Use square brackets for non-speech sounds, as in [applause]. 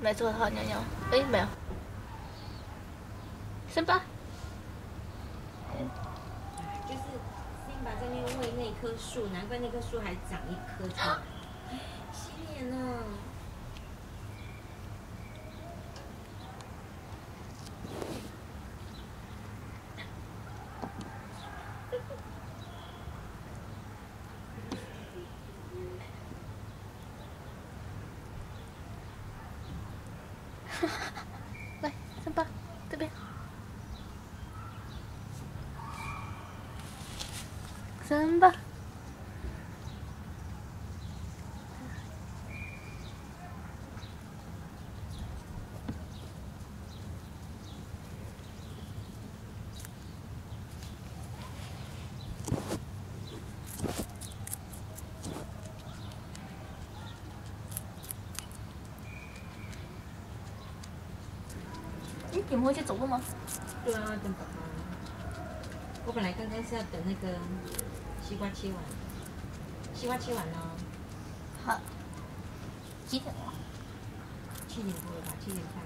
没错好娘娘，哎，没有，是吧？就是辛巴在那边喂那棵树，难怪那棵树还长一颗 [laughs] 来，三八，这边。三八。你你们回去走路吗？对啊，等爸爸。我本来刚刚是要等那个西瓜切完，西瓜切完了，好，几点了？七点多了吧，七点半了。